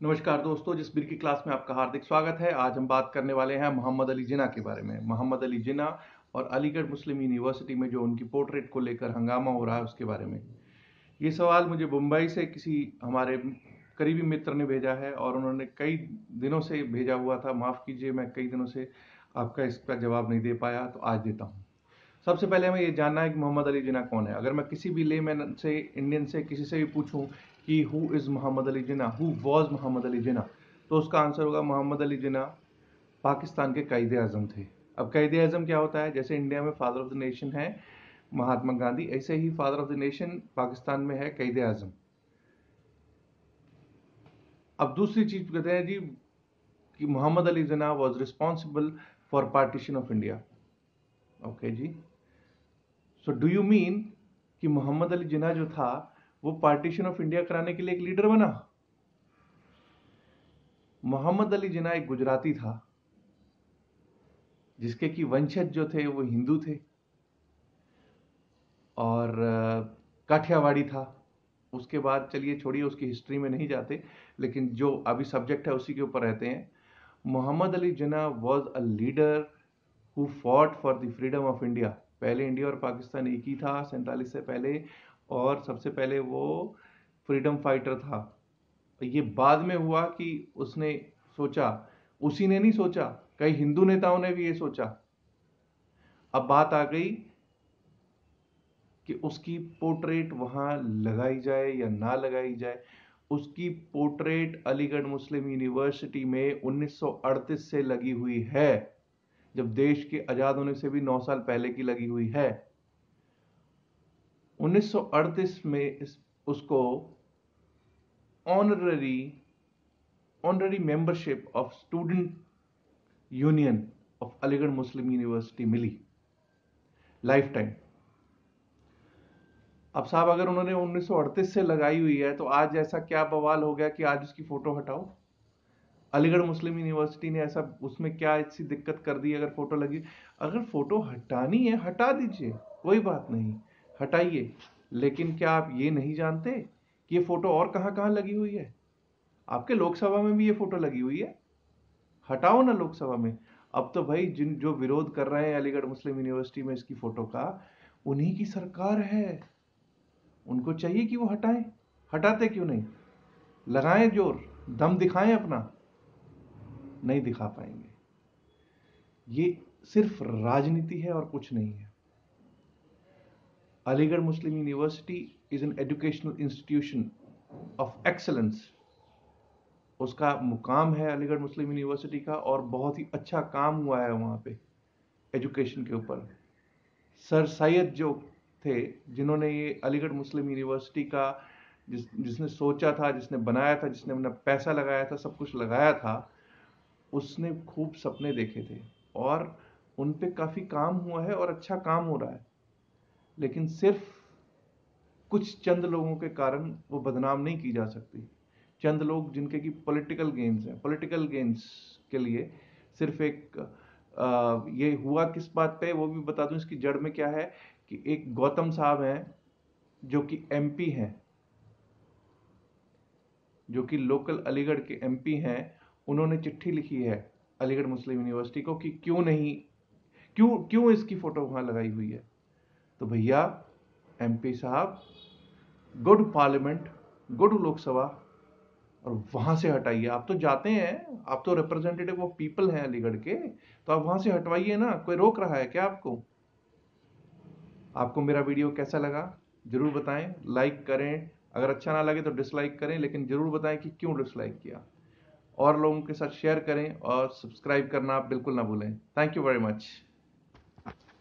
नमस्कार दोस्तों जसबीर की क्लास में आपका हार्दिक स्वागत है, आज हम बात करने वाले हैं मोहम्मद अली जिना के बारे में। मोहम्मद अली जिना और अलीगढ़ मुस्लिम यूनिवर्सिटी में जो उनकी पोर्ट्रेट को लेकर हंगामा हो रहा है उसके बारे में। ये सवाल मुझे मुंबई से किसी हमारे करीबी मित्र ने भेजा है और उन्होंने कई दिनों से भेजा हुआ था। माफ़ कीजिए, मैं कई दिनों से आपका इसका जवाब नहीं दे पाया तो आज देता हूँ। सबसे पहले हमें ये जानना है कि मोहम्मद अली जिना कौन है। अगर मैं किसी भी लेमैन से, इंडियन से, किसी से भी पूछूँ कि who is Mohammad Ali Jinnah who was Mohammad Ali Jinnah तो उसका आंसर होगा, मोहम्मद अली जिना पाकिस्तान के कैद अज़म थे। अब कैद अज़म क्या होता है? जैसे इंडिया में फादर ऑफ़ द नेशन है, महात्मा गांधी, ऐसे ही father of the nation Pakistan में है कैद अज़म अब दूसरी चीज़ कहते हैं जी कि Mohammad Ali Jinnah was responsible for partition of India okay ji. So do you mean कि मोहम्मद अली जिना जो था, वो पार्टीशन ऑफ़ इंडिया कराने के लिए एक लीडर बना? मोहम्मद अली जिना एक गुजराती था, जिसके की वंशज जो थे, वो हिंदू थे। और काठियावाड़ी था। उसके बाद चलिए छोड़िए, उसकी हिस्ट्री में नहीं जाते, लेकिन जो अभी सब्जेक्ट है, उसी के ऊपर रहते हैं। Mohammad Ali Jinnah was a leader who fought for the freedom of India पहले इंडिया और पाकिस्तान एक ही था, सैंतालीस से पहले, और सबसे पहले वो फ्रीडम फाइटर था। ये बाद में हुआ कि उसने सोचा, उसी ने नहीं सोचा, कई हिंदू नेताओं ने भी ये सोचा। अब बात आ गई कि उसकी पोर्ट्रेट वहाँ लगाई जाए या ना लगाई जाए। उसकी पोर्ट्रेट अलीगढ़ मुस्लिम यूनिवर्सिटी में 1938 से लगी हुई है। जब देश के आज़ाद होने से भी नौ साल पहले की लगी हुई है। 1938 में इस, उसको honorary honorary membership of student union of Aligarh Muslim University milli. Life time अब साहब अगर उन्होंने 1938 से लगाई हुई है तो आज ऐसा क्या बवाल हो गया कि आज उसकी फ़ोटो हटाओ? अलीगढ़ मुस्लिम यूनिवर्सिटी ने ऐसा, उसमें क्या ऐसी दिक्कत कर दी अगर फ़ोटो लगी? अगर फ़ोटो हटानी है, हटा दीजिए, कोई बात नहीं, हटाइए। लेकिन क्या आप ये नहीं जानते कि ये फ़ोटो और कहाँ कहाँ लगी हुई है? आपके लोकसभा में भी ये फ़ोटो लगी हुई है। हटाओ ना लोकसभा में। अब तो भाई, जिन, जो विरोध कर रहे हैं अलीगढ़ मुस्लिम यूनिवर्सिटी में इसकी फ़ोटो का, उन्हीं की सरकार है। उनको चाहिए कि वो हटाएँ। हटाते क्यों नहीं? लगाएँ ज़ोर, दम दिखाएँ अपना। नहीं दिखा पाएँगे। ये सिर्फ़ राजनीति है और कुछ नहीं है। Aligarh Muslim University is an educational institution of excellence उसका मुकाम है अलीगढ़ मुस्लिम यूनिवर्सिटी का और बहुत ही अच्छा काम हुआ है वहाँ पे एजुकेशन के ऊपर। सर सैयद जो थे, जिन्होंने ये अलीगढ़ मुस्लिम यूनिवर्सिटी का जिस, जिसने सोचा था, जिसने बनाया था, जिसने अपना पैसा लगाया था, सब कुछ लगाया था उसने खूब सपने देखे थे और उन पे काफ़ी काम हुआ है और अच्छा काम हो रहा है। लेकिन सिर्फ़ कुछ चंद लोगों के कारण वो बदनाम नहीं की जा सकती। चंद लोग जिनके की पॉलिटिकल गेम्स हैं। पॉलिटिकल गेम्स के लिए सिर्फ़ एक आ, ये हुआ किस बात पे वो भी बता दूँ इसकी जड़ में क्या है कि एक गौतम साहब हैं जो कि एमपी हैं। जो कि लोकल अलीगढ़ के एमपी हैं उन्होंने चिट्ठी लिखी है अलीगढ़ मुस्लिम यूनिवर्सिटी को कि क्यों नहीं, क्यों क्यों इसकी फ़ोटो वहाँ लगाई हुई है? तो भैया एमपी साहब गुड पार्लियामेंट गुड लोकसभा और वहाँ से हटाइए। आप तो जाते हैं, आप तो रिप्रेजेंटेटिव ऑफ़ पीपल हैं अलीगढ़ के तो आप वहाँ से हटवाइए ना, कोई रोक रहा है क्या आपको? आपको मेरा वीडियो कैसा लगा? ज़रूर बताएँ लाइक करें। अगर अच्छा ना लगे तो डिसलाइक करें, लेकिन ज़रूर बताएँ कि क्यों डिसलाइक किया। और लोगों के साथ शेयर करें और सब्सक्राइब करना बिल्कुल ना भूलें। Thank you very much